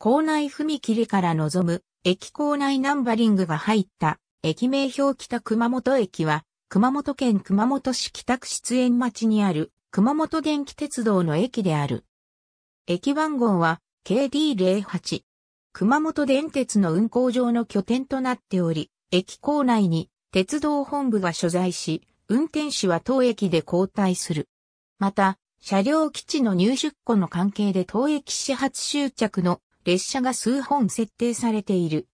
構内踏切から望む駅構内ナンバリングが入った駅名表北熊本駅は熊本県熊本市北区出園町にある熊本電気鉄道の駅である。駅番号は KD08。熊本電鉄の運行上の拠点となっており、駅構内に鉄道本部が所在し、運転手は当駅で交代する。また、車両基地の入出庫の関係で当駅始発終着の列車が数本設定されている。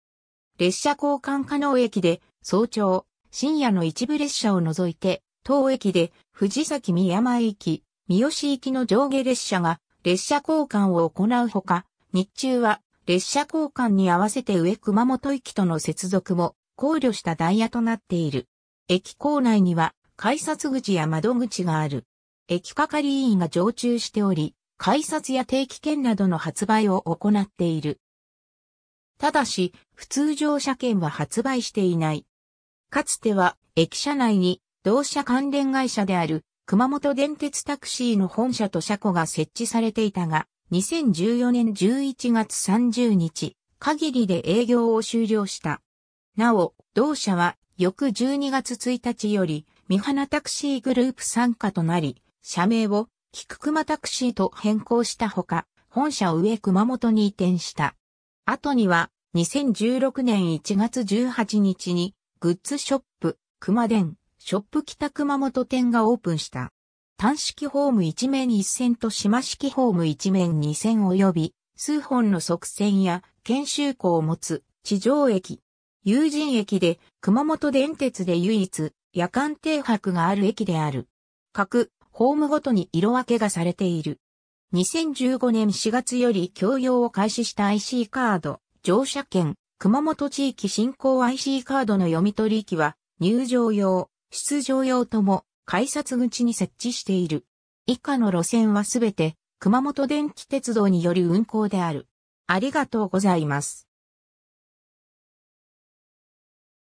列車交換可能駅で早朝、深夜の一部列車を除いて、当駅で藤崎宮山駅、三好行きの上下列車が列車交換を行うほか、日中は列車交換に合わせて上熊本駅との接続も考慮したダイヤとなっている。駅構内には改札口や窓口がある。駅係員が常駐しており、改札や定期券などの発売を行っている。ただし、普通乗車券は発売していない。かつては、駅舎内に、同社関連会社である、熊本電鉄タクシーの本社と車庫が設置されていたが、2014年11月30日、限りで営業を終了した。なお、同社は、翌12月1日より、三花タクシーグループ参加となり、社名を、菊熊タクシーと変更したほか、本社を上熊本に移転した。後には、2016年1月18日に、グッズショップ、熊電、ショップ北熊本店がオープンした。単式ホーム一面一線と島式ホーム一面二線及び、数本の側線や研修庫を持つ地上駅、友人駅で熊本電鉄で唯一夜間停泊がある駅である。各ホームごとに色分けがされている。2015年4月より供用を開始した IC カード、乗車券、熊本地域振興 IC カードの読み取り機は入場用、出場用とも改札口に設置している。以下の路線はすべて熊本電気鉄道による運行である。ありがとうございます。